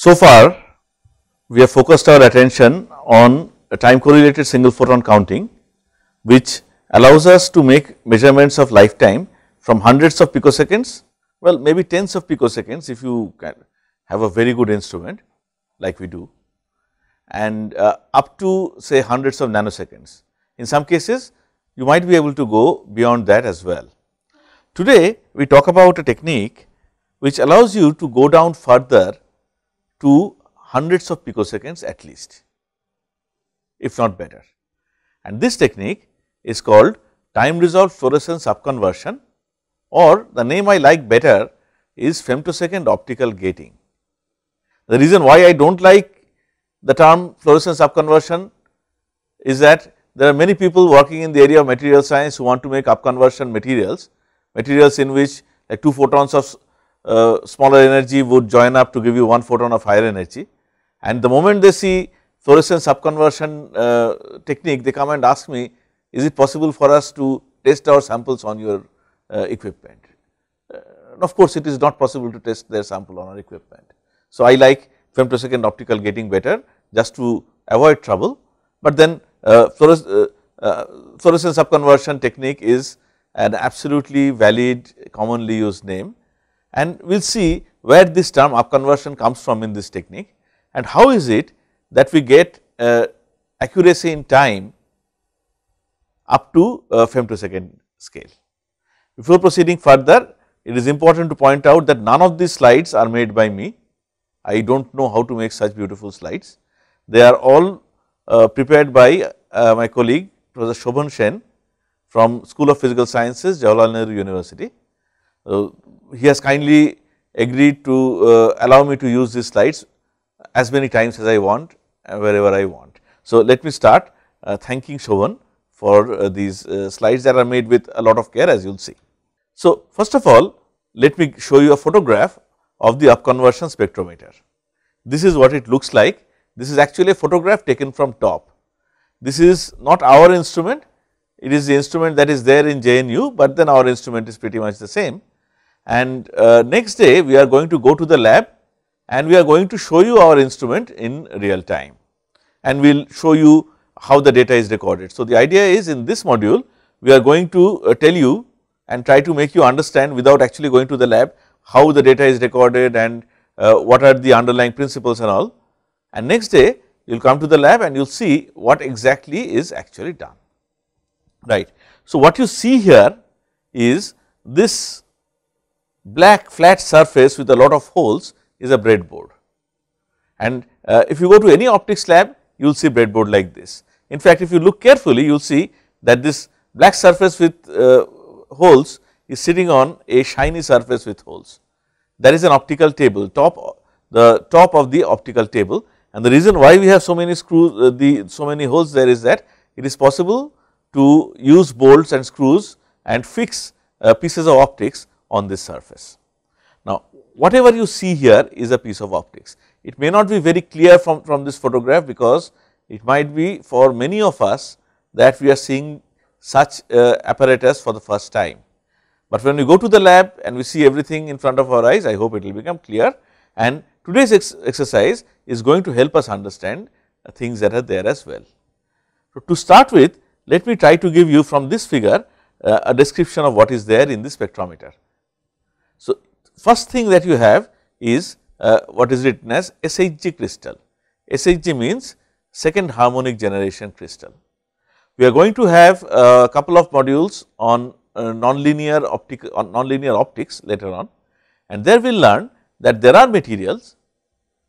So far, we have focused our attention on a time correlated single photon counting, which allows us to make measurements of lifetime from hundreds of picoseconds, well maybe tens of picoseconds if you have a very good instrument like we do and uh, up to say hundreds of nanoseconds. In some cases, you might be able to go beyond that as well. Today, we talk about a technique which allows you to go down further to hundreds of picoseconds at least, if not better. And this technique is called time resolved fluorescence upconversion or the name I like better is femtosecond optical gating. The reason why I do not like the term fluorescence upconversion is that there are many people working in the area of material science who want to make upconversion materials, materials in which like 2 photons of uh, smaller energy would join up to give you 1 photon of higher energy. And the moment they see fluorescence upconversion uh, technique, they come and ask me, is it possible for us to test our samples on your uh, equipment? Uh, of course, it is not possible to test their sample on our equipment. So, I like femtosecond optical gating better just to avoid trouble, but then uh, fluorescence upconversion technique is an absolutely valid commonly used name and we will see where this term upconversion comes from in this technique and how is it that we get uh, accuracy in time up to uh, femtosecond scale. Before proceeding further, it is important to point out that none of these slides are made by me. I do not know how to make such beautiful slides. They are all uh, prepared by uh, my colleague Professor Shobhan Sen from School of Physical Sciences, Jawaharlal Nehru University. Uh, he has kindly agreed to uh, allow me to use these slides as many times as I want uh, wherever I want. So, let me start thanking Shobhan for these slides that are made with a lot of care as you will see. So, first of all let me show you a photograph of the upconversion spectrometer. This is what it looks like. This is actually a photograph taken from top. This is not our instrument, it is the instrument that is there in JNU, but then our instrument is pretty much the same. And uh, next day we are going to go to the lab and we are going to show you our instrument in real time and we will show you how the data is recorded. So, the idea is in this module we are going to uh, tell you and try to make you understand without actually going to the lab how the data is recorded and uh, what are the underlying principles and all. And next day you will come to the lab and you will see what exactly is actually done, right. So, what you see here is this black flat surface with a lot of holes is a breadboard. And uh, if you go to any optics lab, you will see breadboard like this. In fact, if you look carefully, you will see that this black surface with uh, holes is sitting on a shiny surface with holes. That is an optical table, top the top of the optical table. And the reason why we have so many screws, uh, the so many holes there is that it is possible to use bolts and screws and fix uh, pieces of optics on this surface. Now, whatever you see here is a piece of optics. It may not be very clear from, from this photograph because it might be for many of us that we are seeing such uh, apparatus for the first time. But when we go to the lab and we see everything in front of our eyes, I hope it will become clear and today's ex exercise is going to help us understand uh, things that are there as well. So, to start with, let me try to give you from this figure uh, a description of what is there in the spectrometer. So, first thing that you have is uh, what is written as SHG crystal. SHG means second harmonic generation crystal. We are going to have a couple of modules on uh, nonlinear optic on nonlinear optics later on and there we will learn that there are materials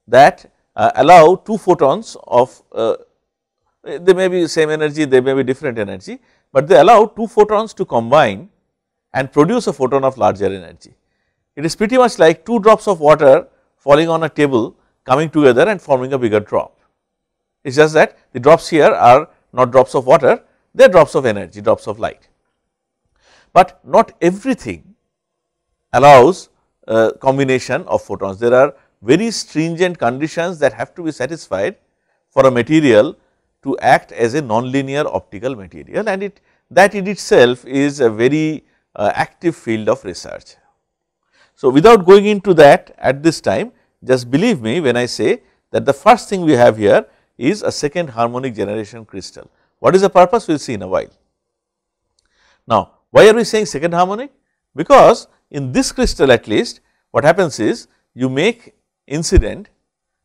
that uh, allow two photons of uh, they may be same energy, they may be different energy, but they allow two photons to combine and produce a photon of larger energy. It is pretty much like two drops of water falling on a table coming together and forming a bigger drop. It is just that the drops here are not drops of water, they are drops of energy, drops of light. But not everything allows a combination of photons. There are very stringent conditions that have to be satisfied for a material to act as a nonlinear optical material and it that in itself is a very uh, active field of research. So, without going into that at this time, just believe me when I say that the first thing we have here is a second harmonic generation crystal. What is the purpose? We will see in a while. Now, why are we saying second harmonic? Because in this crystal at least what happens is you make incident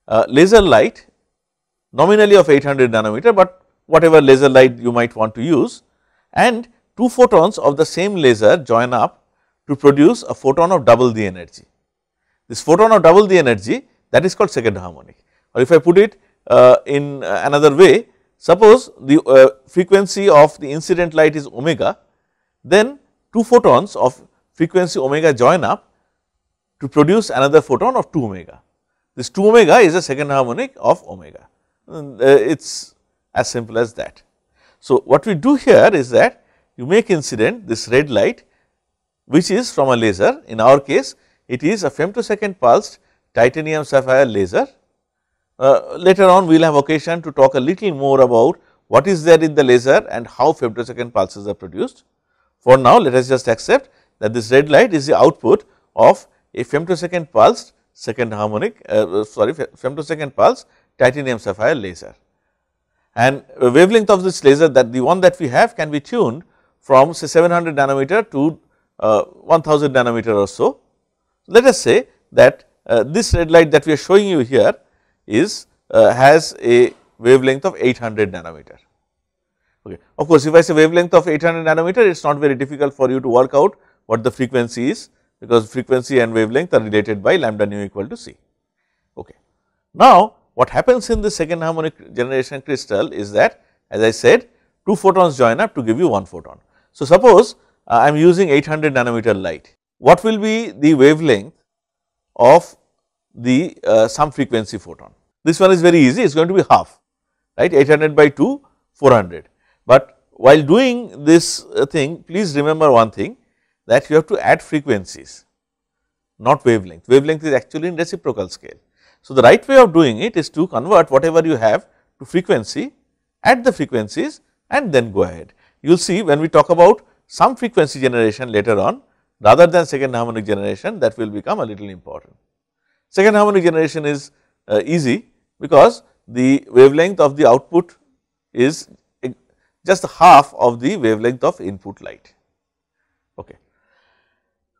uh, laser light nominally of 800 nanometer, but whatever laser light you might want to use and two photons of the same laser join up to produce a photon of double the energy. This photon of double the energy that is called second harmonic or if I put it uh, in another way suppose the uh, frequency of the incident light is omega then two photons of frequency omega join up to produce another photon of 2 omega. This 2 omega is a second harmonic of omega uh, it is as simple as that. So, what we do here is that you make incident this red light which is from a laser in our case it is a femtosecond pulsed titanium sapphire laser. Uh, later on we will have occasion to talk a little more about what is there in the laser and how femtosecond pulses are produced. For now let us just accept that this red light is the output of a femtosecond pulsed second harmonic uh, sorry femtosecond pulse titanium sapphire laser. And wavelength of this laser that the one that we have can be tuned from say 700 nanometer to uh, 1000 nanometer or so. Let us say that uh, this red light that we are showing you here is uh, has a wavelength of 800 nanometer. Okay. Of course, if I say wavelength of 800 nanometer, it is not very difficult for you to work out what the frequency is because frequency and wavelength are related by lambda nu equal to c. Okay. Now, what happens in the second harmonic generation crystal is that as I said two photons join up to give you one photon. So, suppose uh, I am using 800 nanometer light, what will be the wavelength of the uh, sum frequency photon? This one is very easy, it is going to be half, right 800 by 2, 400. But while doing this uh, thing, please remember one thing that you have to add frequencies, not wavelength. Wavelength is actually in reciprocal scale. So, the right way of doing it is to convert whatever you have to frequency, add the frequencies and then go ahead. You will see when we talk about sum frequency generation later on rather than second harmonic generation that will become a little important. Second harmonic generation is uh, easy because the wavelength of the output is just half of the wavelength of input light. Okay.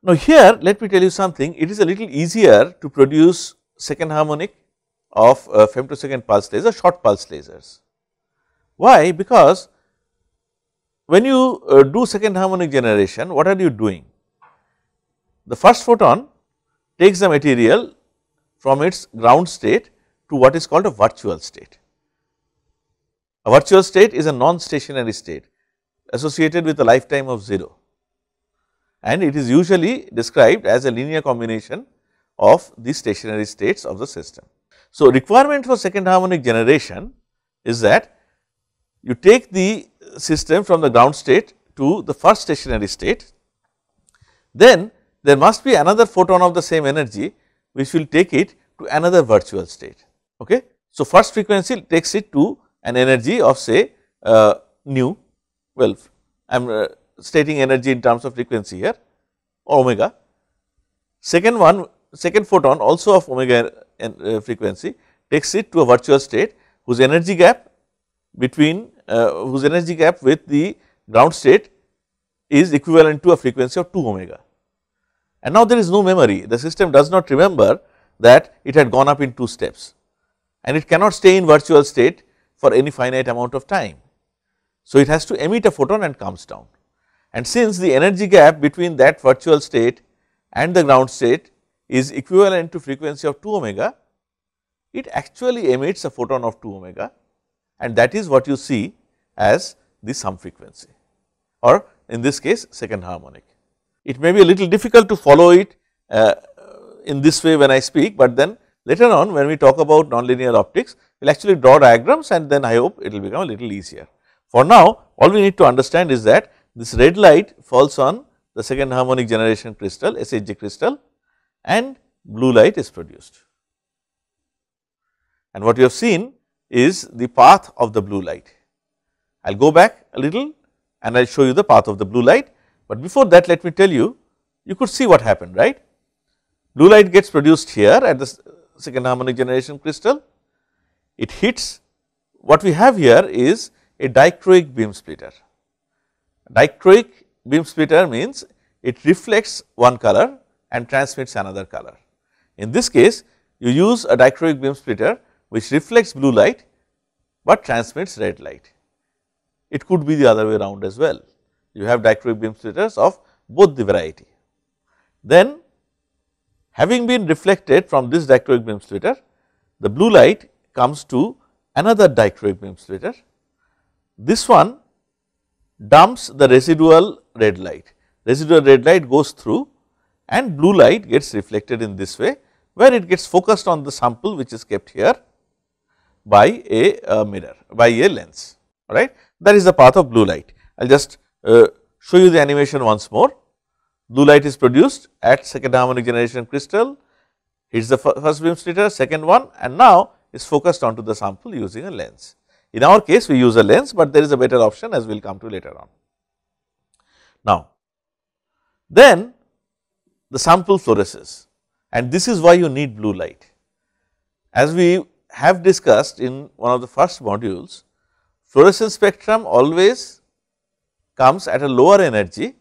Now, here let me tell you something it is a little easier to produce second harmonic of uh, femtosecond pulse laser, short pulse lasers. Why? Because when you uh, do second harmonic generation, what are you doing? The first photon takes the material from its ground state to what is called a virtual state. A virtual state is a non-stationary state associated with a lifetime of 0 and it is usually described as a linear combination of the stationary states of the system. So, requirement for second harmonic generation is that you take the system from the ground state to the first stationary state, then there must be another photon of the same energy which will take it to another virtual state. Okay. So, first frequency takes it to an energy of say uh, nu, well I am uh, stating energy in terms of frequency here omega. Second one second photon also of omega uh, frequency takes it to a virtual state whose energy gap between uh, whose energy gap with the ground state is equivalent to a frequency of 2 omega. And now there is no memory, the system does not remember that it had gone up in 2 steps and it cannot stay in virtual state for any finite amount of time. So, it has to emit a photon and comes down and since the energy gap between that virtual state and the ground state is equivalent to frequency of 2 omega, it actually emits a photon of 2 omega and that is what you see as the sum frequency or in this case second harmonic. It may be a little difficult to follow it uh, in this way when I speak, but then later on when we talk about nonlinear optics, we will actually draw diagrams and then I hope it will become a little easier. For now, all we need to understand is that this red light falls on the second harmonic generation crystal SHG crystal and blue light is produced. And what you have seen is the path of the blue light. I will go back a little and I will show you the path of the blue light, but before that let me tell you, you could see what happened right. Blue light gets produced here at the second harmonic generation crystal, it hits what we have here is a dichroic beam splitter. Dichroic beam splitter means it reflects one color and transmits another color. In this case, you use a dichroic beam splitter which reflects blue light, but transmits red light. It could be the other way around as well. You have dichroic beam splitters of both the variety. Then having been reflected from this dichroic beam splitter, the blue light comes to another dichroic beam splitter. This one dumps the residual red light. Residual red light goes through and blue light gets reflected in this way, where it gets focused on the sample which is kept here by a uh, mirror, by a lens, right. That is the path of blue light. I will just uh, show you the animation once more. Blue light is produced at second harmonic generation crystal, hits the first beam splitter, second one and now is focused onto the sample using a lens. In our case we use a lens, but there is a better option as we will come to later on. Now, then the sample fluoresces and this is why you need blue light. As we have discussed in one of the first modules, fluorescence spectrum always comes at a lower energy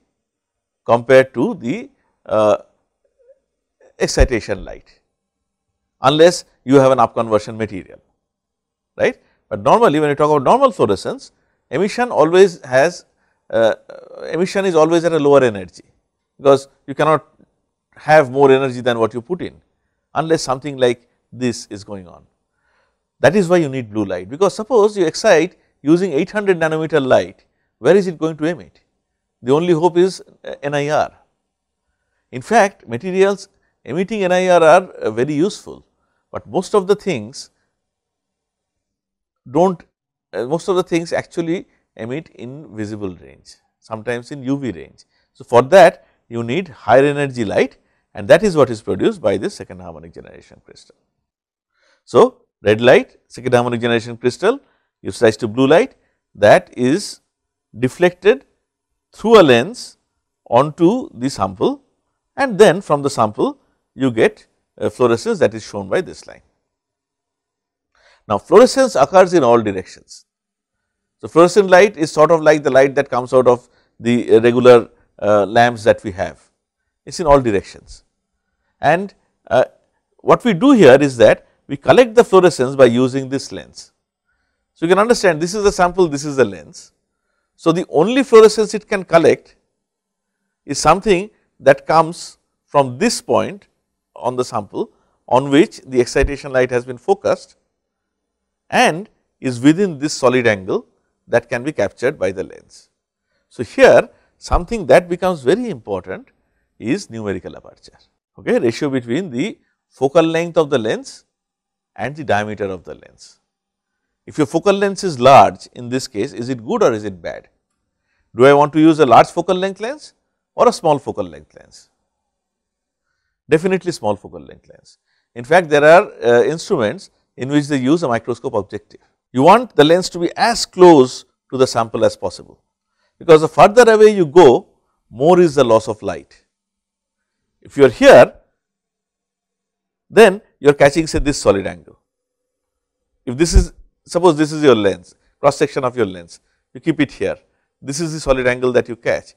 compared to the uh, excitation light unless you have an upconversion material, right. But normally when you talk about normal fluorescence, emission always has uh, emission is always at a lower energy because you cannot have more energy than what you put in unless something like this is going on. That is why you need blue light because suppose you excite using 800 nanometer light, where is it going to emit? The only hope is uh, NIR. In fact, materials emitting NIR are uh, very useful, but most of the things do not uh, most of the things actually emit in visible range, sometimes in UV range. So, for that you need higher energy light and that is what is produced by this second harmonic generation crystal. So, red light second harmonic generation crystal gives rise to blue light that is deflected through a lens onto the sample and then from the sample you get fluorescence that is shown by this line. Now, fluorescence occurs in all directions. So, fluorescent light is sort of like the light that comes out of the regular uh, lamps that we have, it is in all directions. And uh, what we do here is that we collect the fluorescence by using this lens. So, you can understand this is the sample, this is the lens. So, the only fluorescence it can collect is something that comes from this point on the sample on which the excitation light has been focused and is within this solid angle that can be captured by the lens. So, here something that becomes very important is numerical aperture, okay, ratio between the focal length of the lens and the diameter of the lens. If your focal length is large in this case, is it good or is it bad? Do I want to use a large focal length lens or a small focal length lens? Definitely small focal length lens. In fact, there are uh, instruments in which they use a microscope objective. You want the lens to be as close to the sample as possible, because the further away you go, more is the loss of light. If you are here, then you are catching say this solid angle. If this is suppose this is your lens, cross section of your lens, you keep it here, this is the solid angle that you catch.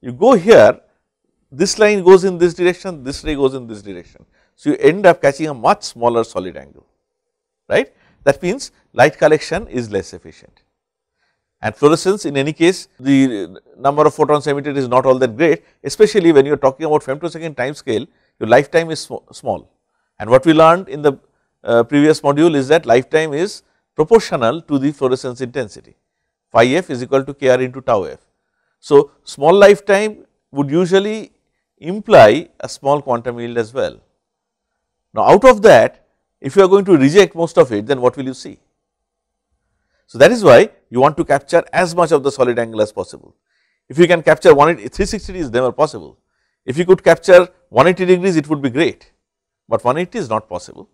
You go here, this line goes in this direction, this ray goes in this direction. So, you end up catching a much smaller solid angle, right. That means light collection is less efficient. And fluorescence in any case, the number of photons emitted is not all that great, especially when you are talking about femtosecond time scale, your lifetime is sm small. And what we learned in the uh, previous module is that lifetime is proportional to the fluorescence intensity phi f is equal to k r into tau f. So, small lifetime would usually imply a small quantum yield as well. Now, out of that if you are going to reject most of it then what will you see? So, that is why you want to capture as much of the solid angle as possible. If you can capture 180 360 is never possible. If you could capture 180 degrees it would be great, but 180 is not possible.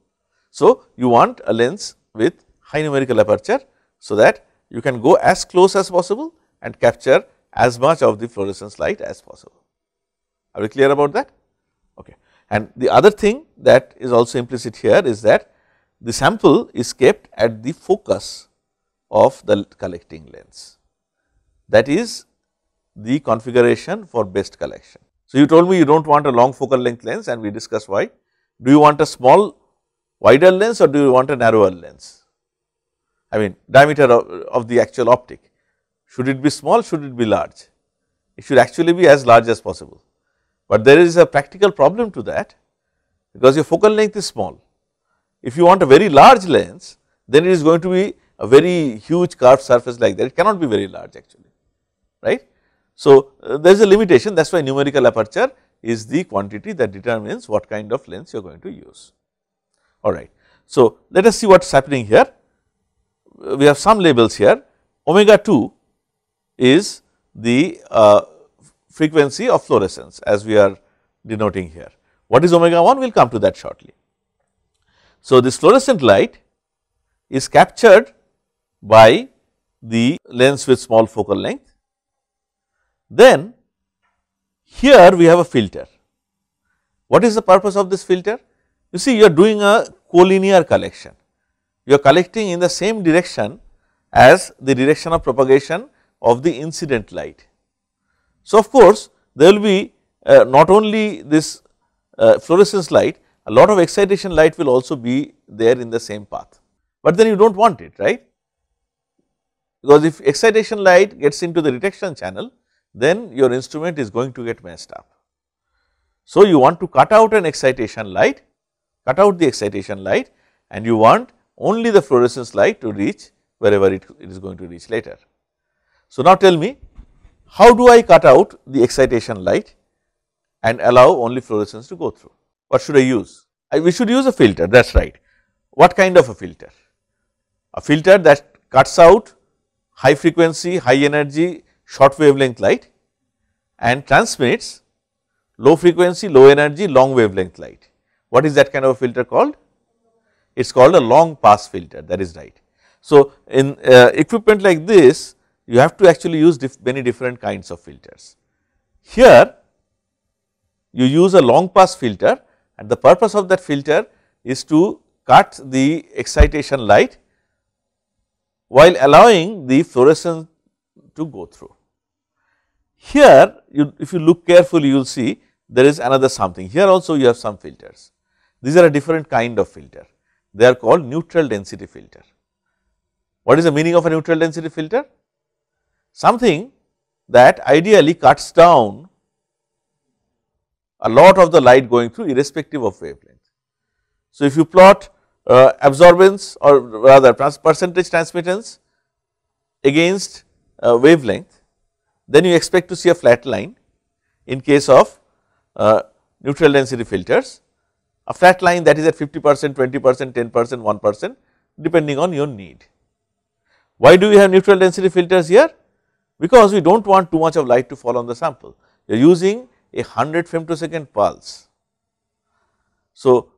So, you want a lens with high numerical aperture so that you can go as close as possible and capture as much of the fluorescence light as possible. Are we clear about that? Okay. And the other thing that is also implicit here is that the sample is kept at the focus of the collecting lens. That is the configuration for best collection. So, you told me you do not want a long focal length lens and we discussed why. Do you want a small wider lens or do you want a narrower lens? I mean diameter of, of the actual optic. Should it be small, should it be large? It should actually be as large as possible. But there is a practical problem to that because your focal length is small. If you want a very large lens, then it is going to be a very huge curved surface like that, it cannot be very large actually, right. So, uh, there is a limitation that is why numerical aperture is the quantity that determines what kind of lens you are going to use. Alright. So, let us see what is happening here. We have some labels here omega 2 is the uh, frequency of fluorescence as we are denoting here. What is omega 1? We will come to that shortly. So, this fluorescent light is captured by the lens with small focal length. Then here we have a filter. What is the purpose of this filter? You see you are doing a collinear collection. You are collecting in the same direction as the direction of propagation of the incident light. So, of course, there will be uh, not only this uh, fluorescence light, a lot of excitation light will also be there in the same path, but then you do not want it right because if excitation light gets into the detection channel then your instrument is going to get messed up. So, you want to cut out an excitation light, cut out the excitation light and you want only the fluorescence light to reach wherever it, it is going to reach later. So, now tell me how do I cut out the excitation light and allow only fluorescence to go through? What should I use? I, we should use a filter that is right. What kind of a filter? A filter that cuts out high frequency, high energy, short wavelength light and transmits low frequency, low energy, long wavelength light. What is that kind of a filter called? It is called a long pass filter that is right. So, in uh, equipment like this you have to actually use dif many different kinds of filters. Here you use a long pass filter and the purpose of that filter is to cut the excitation light while allowing the fluorescence to go through. Here you, if you look carefully you will see there is another something here also you have some filters. These are a different kind of filter they are called neutral density filter. What is the meaning of a neutral density filter? Something that ideally cuts down a lot of the light going through irrespective of wavelength. So, if you plot uh, absorbance or rather percentage transmittance against uh, wavelength, then you expect to see a flat line in case of uh, neutral density filters, a flat line that is at 50 percent, 20 percent, 10 percent, 1 percent depending on your need. Why do we have neutral density filters here? Because we do not want too much of light to fall on the sample. You are using a 100 femtosecond pulse. So,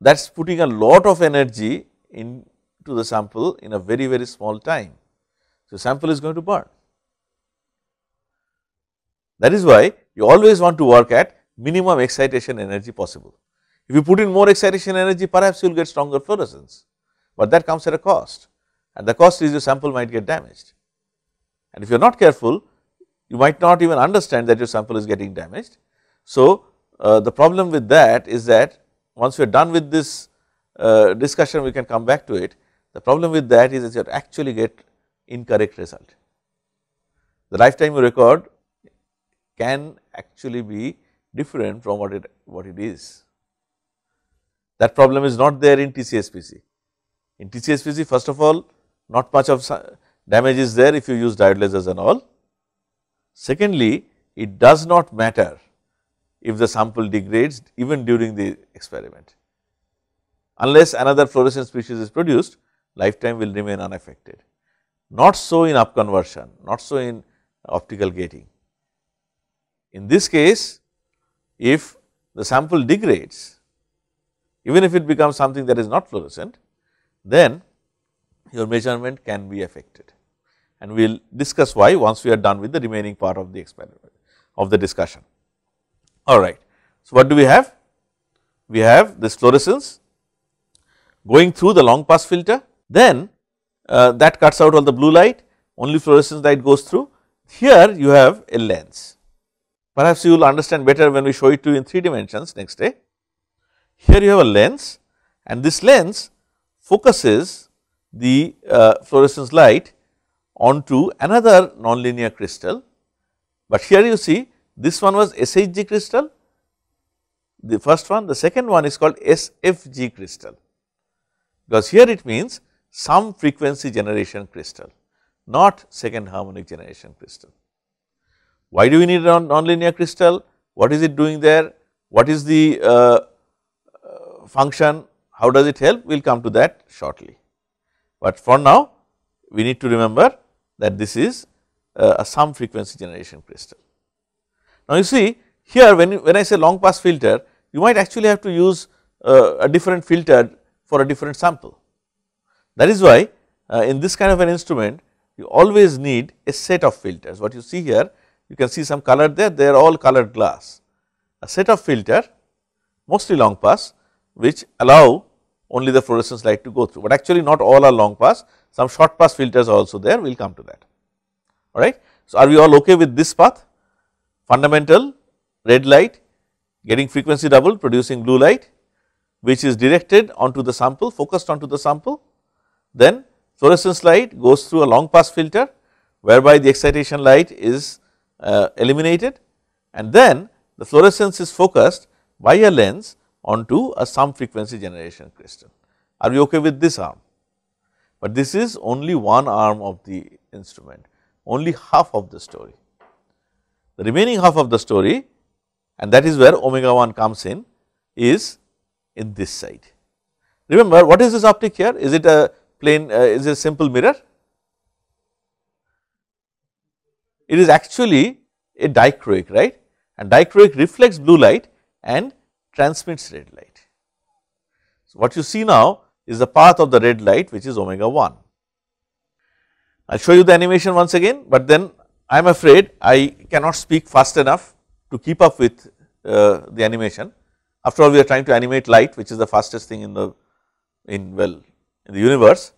that is putting a lot of energy into the sample in a very, very small time. So, sample is going to burn. That is why you always want to work at minimum excitation energy possible. If you put in more excitation energy, perhaps you will get stronger fluorescence, but that comes at a cost and the cost is your sample might get damaged. And if you are not careful, you might not even understand that your sample is getting damaged. So, uh, the problem with that is that once we are done with this uh, discussion, we can come back to it. The problem with that is that you actually get incorrect result. The lifetime you record can actually be different from what it what it is. That problem is not there in TCSPC. In TCSPC, first of all, not much of damage is there if you use diode lasers and all. Secondly, it does not matter if the sample degrades even during the experiment. Unless another fluorescent species is produced, lifetime will remain unaffected. Not so in upconversion, not so in optical gating. In this case, if the sample degrades, even if it becomes something that is not fluorescent, then your measurement can be affected and we will discuss why once we are done with the remaining part of the experiment of the discussion. All right. So, what do we have? we have this fluorescence going through the long pass filter, then uh, that cuts out all the blue light, only fluorescence light goes through. Here you have a lens. Perhaps you will understand better when we show it to you in 3 dimensions next day. Here you have a lens and this lens focuses the uh, fluorescence light onto another nonlinear crystal. But here you see this one was SHG crystal, the first one, the second one is called SFG crystal, because here it means sum frequency generation crystal, not second harmonic generation crystal. Why do we need a nonlinear crystal? What is it doing there? What is the uh, uh, function? How does it help? We will come to that shortly. But for now, we need to remember that this is uh, a sum frequency generation crystal. Now, you see here when, when I say long pass filter, you might actually have to use uh, a different filter for a different sample. That is why uh, in this kind of an instrument, you always need a set of filters. What you see here, you can see some color there, they are all colored glass. A set of filter, mostly long pass, which allow only the fluorescence light to go through, but actually not all are long pass, some short pass filters are also there, we will come to that, alright. So, are we all okay with this path? Fundamental red light getting frequency double producing blue light which is directed onto the sample focused onto the sample. Then fluorescence light goes through a long pass filter whereby the excitation light is uh, eliminated and then the fluorescence is focused by a lens onto a sum frequency generation crystal. Are we okay with this arm? But this is only one arm of the instrument, only half of the story. The remaining half of the story and that is where omega 1 comes in is in this side. Remember what is this optic here? Is it a plane, uh, is it a simple mirror? It is actually a dichroic, right? And dichroic reflects blue light and transmits red light. So, what you see now is the path of the red light which is omega 1. I will show you the animation once again, but then I am afraid I cannot speak fast enough to keep up with uh, the animation. After all we are trying to animate light which is the fastest thing in the in well in the universe.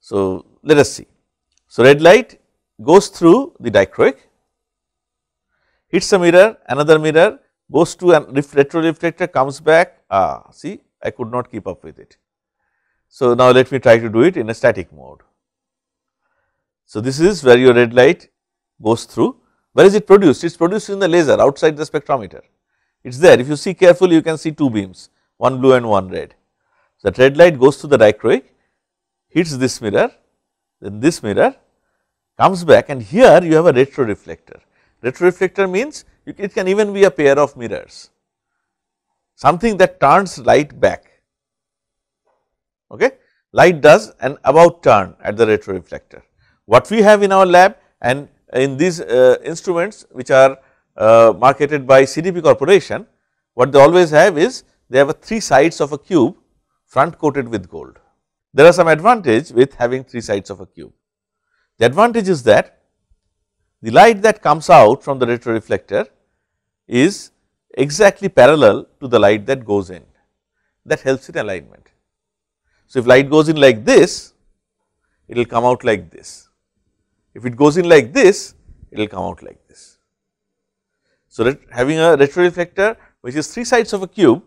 So, let us see. So, red light goes through the dichroic, hits a mirror, another mirror, goes to a retroreflector, comes back, ah, see I could not keep up with it. So, now let me try to do it in a static mode. So, this is where your red light goes through. Where is it produced? It is produced in the laser outside the spectrometer. It is there. If you see carefully, you can see two beams, one blue and one red. So, that red light goes to the dichroic, hits this mirror, then this mirror comes back and here you have a retroreflector. Retroreflector means it can even be a pair of mirrors, something that turns light back. Okay? Light does an about turn at the retroreflector. What we have in our lab and in these uh, instruments which are uh, marketed by CDP corporation, what they always have is they have a three sides of a cube front coated with gold. There are some advantage with having three sides of a cube. The advantage is that the light that comes out from the retroreflector is exactly parallel to the light that goes in that helps in alignment. So, if light goes in like this, it will come out like this. If it goes in like this, it will come out like this. So, having a retroreflector which is three sides of a cube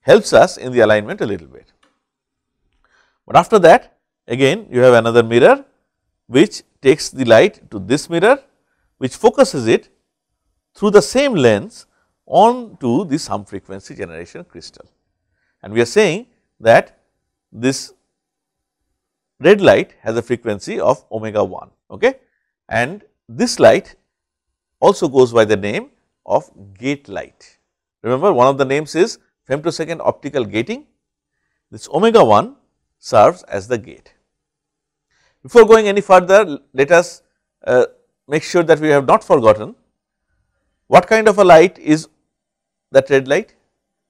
helps us in the alignment a little bit. But after that again you have another mirror which takes the light to this mirror which focuses it through the same lens on to the sum frequency generation crystal. And we are saying that this red light has a frequency of omega 1 okay and this light also goes by the name of gate light. Remember one of the names is femtosecond optical gating this omega 1 serves as the gate. Before going any further let us uh, make sure that we have not forgotten what kind of a light is that red light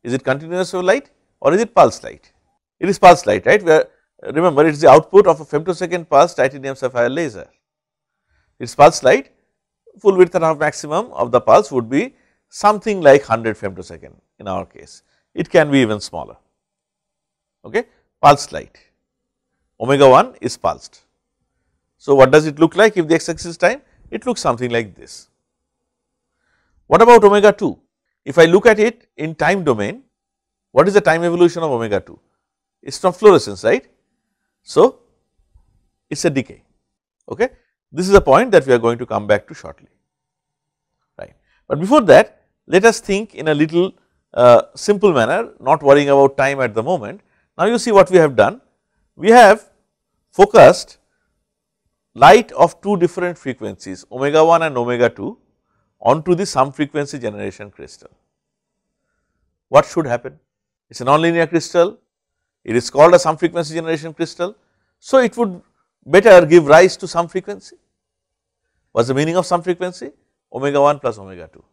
is it continuous wave light or is it pulse light it is pulse light right where remember it is the output of a femtosecond pulse titanium sapphire laser. Its pulse light full width and half maximum of the pulse would be something like 100 femtosecond in our case. it can be even smaller, okay, pulsed light, omega 1 is pulsed. So, what does it look like if the x axis is time? It looks something like this. What about omega 2? If I look at it in time domain, what is the time evolution of omega 2? It is from fluorescence, right. So, it is a decay, okay. This is a point that we are going to come back to shortly, right. But before that, let us think in a little uh, simple manner, not worrying about time at the moment. Now, you see what we have done, we have focused light of two different frequencies omega 1 and omega 2 onto the sum frequency generation crystal. What should happen? It is a nonlinear crystal, it is called a sum frequency generation crystal. So, it would better give rise to sum frequency. What is the meaning of sum frequency? Omega 1 plus omega 2,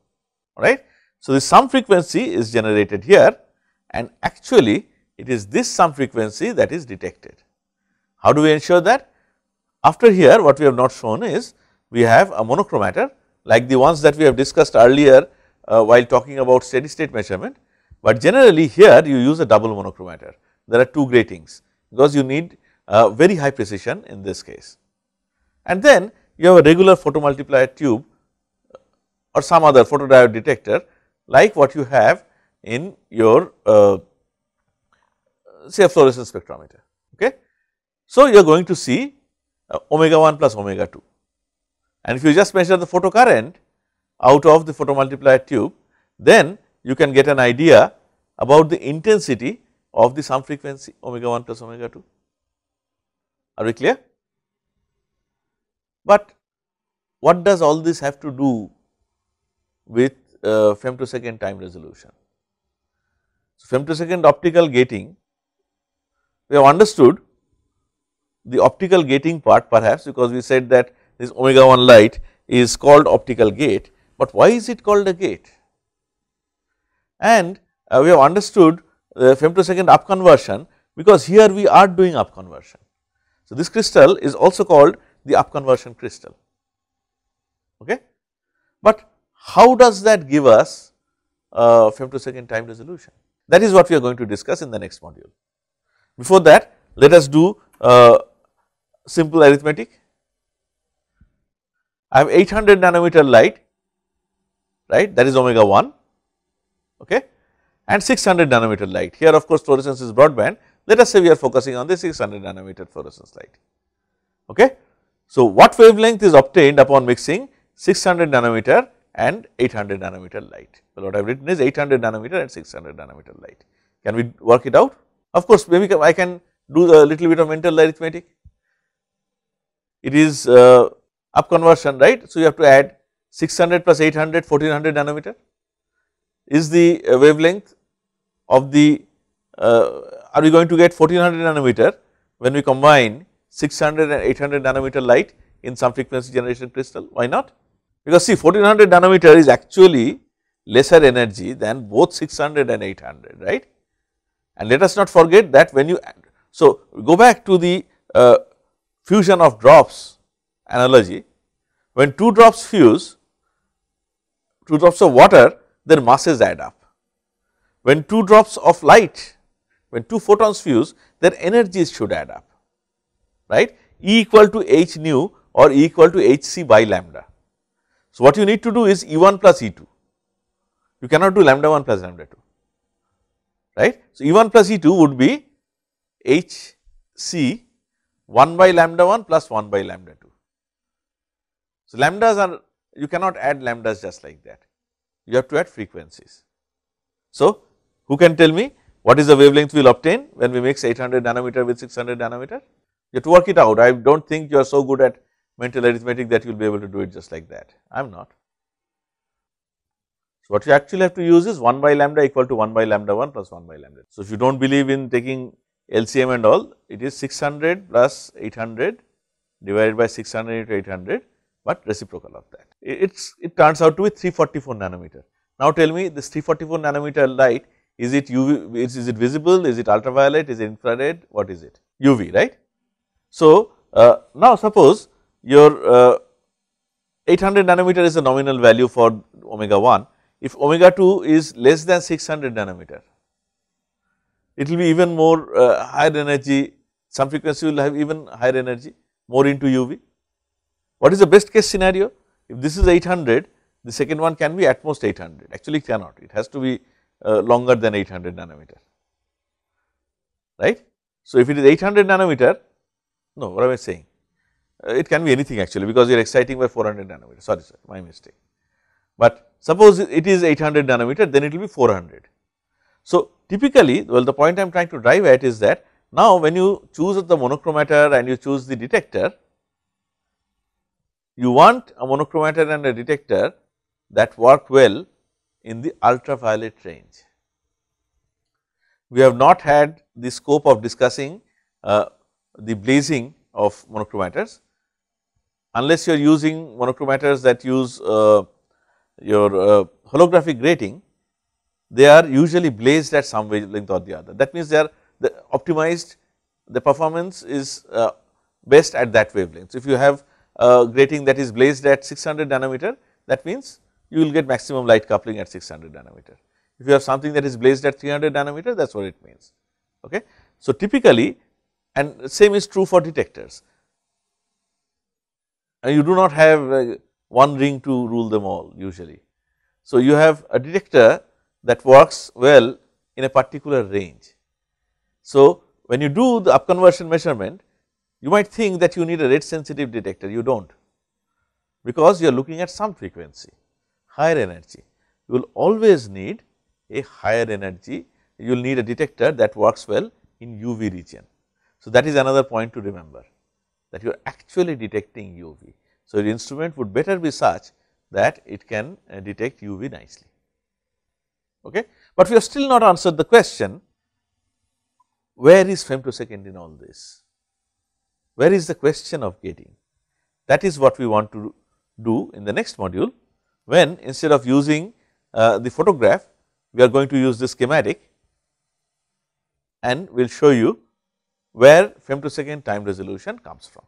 alright. So, this sum frequency is generated here and actually it is this sum frequency that is detected. How do we ensure that? After here what we have not shown is we have a monochromator like the ones that we have discussed earlier uh, while talking about steady state measurement, but generally here you use a double monochromator. There are two gratings because you need uh, very high precision in this case. And then you have a regular photomultiplier tube or some other photodiode detector like what you have in your uh, say a fluorescence spectrometer. Okay. So, you are going to see uh, omega 1 plus omega 2 and if you just measure the photocurrent out of the photomultiplier tube, then you can get an idea about the intensity of the sum frequency omega 1 plus omega 2. Are we clear? But what does all this have to do with uh, femtosecond time resolution? So, femtosecond optical gating, we have understood the optical gating part perhaps because we said that this omega 1 light is called optical gate, but why is it called a gate? And uh, we have understood the femtosecond up conversion because here we are doing up conversion. So, this crystal is also called the up conversion crystal, okay. But how does that give us uh, femtosecond time resolution? That is what we are going to discuss in the next module. Before that, let us do uh, simple arithmetic. I have 800 nanometer light, right, that is omega 1, okay, and 600 nanometer light. Here of course fluorescence is broadband, let us say we are focusing on the 600 nanometer fluorescence light, okay. So, what wavelength is obtained upon mixing 600 nanometer and 800 nanometer light? Well, what I have written is 800 nanometer and 600 nanometer light. Can we work it out? Of course, maybe I can do a little bit of mental arithmetic. It is uh, up conversion, right. So, you have to add 600 plus 800, 1400 nanometer is the uh, wavelength of the, uh, are we going to get 1400 nanometer when we combine 600 and 800 nanometer light in sum frequency generation crystal, why not? Because see 1400 nanometer is actually lesser energy than both 600 and 800, right. And let us not forget that when you, so go back to the uh, fusion of drops analogy, when two drops fuse, two drops of water, their masses add up. When two drops of light, when two photons fuse, their energies should add up, right, E equal to h nu or E equal to h c by lambda. So, what you need to do is E 1 plus E 2, you cannot do lambda 1 plus lambda 2, right. So, E 1 plus E 2 would be h c 1 by lambda 1 plus 1 by lambda 2. So, lambdas are you cannot add lambdas just like that, you have to add frequencies. So, who can tell me what is the wavelength we will obtain when we mix 800 nanometer with 600 nanometer? You have to work it out, I do not think you are so good at mental arithmetic that you will be able to do it just like that, I am not. So, what you actually have to use is 1 by lambda equal to 1 by lambda 1 plus 1 by lambda. So, if you do not believe in taking LCM and all, it is 600 plus 800 divided by 600 into 800, but reciprocal of that. It's, it turns out to be 344 nanometer. Now tell me this 344 nanometer light, is it UV, is, is it visible, is it ultraviolet, is it infrared, what is it? UV, right? So, uh, now suppose your uh, 800 nanometer is a nominal value for omega 1, if omega 2 is less than 600 nanometer, it will be even more uh, higher energy, sum frequency will have even higher energy, more into UV. What is the best case scenario? If this is 800, the second one can be at most 800, actually it cannot, it has to be uh, longer than 800 nanometer, right. So, if it is 800 nanometer, no, what am I saying? Uh, it can be anything actually because you are exciting by 400 nanometer, sorry sir, my mistake. But suppose it is 800 nanometer, then it will be 400. So, typically, well the point I am trying to drive at is that now when you choose the monochromator and you choose the detector, you want a monochromator and a detector that work well in the ultraviolet range. We have not had the scope of discussing uh, the blazing of monochromators unless you are using monochromators that use uh, your uh, holographic grating they are usually blazed at some wavelength or the other. That means, they are the optimized the performance is uh, best at that wavelength. So, if you have a grating that is blazed at 600 nanometer that means you will get maximum light coupling at 600 nanometer. If you have something that is blazed at 300 nanometer that is what it means. Okay. So, typically and same is true for detectors and you do not have uh, one ring to rule them all usually. So, you have a detector that works well in a particular range. So, when you do the upconversion measurement, you might think that you need a red sensitive detector, you do not, because you are looking at sum frequency, higher energy. You will always need a higher energy, you will need a detector that works well in UV region. So, that is another point to remember that you are actually detecting UV. So, your instrument would better be such that it can uh, detect UV nicely okay. But we have still not answered the question where is femtosecond in all this? Where is the question of gating? That is what we want to do in the next module when instead of using uh, the photograph we are going to use the schematic and we will show you where femtosecond time resolution comes from.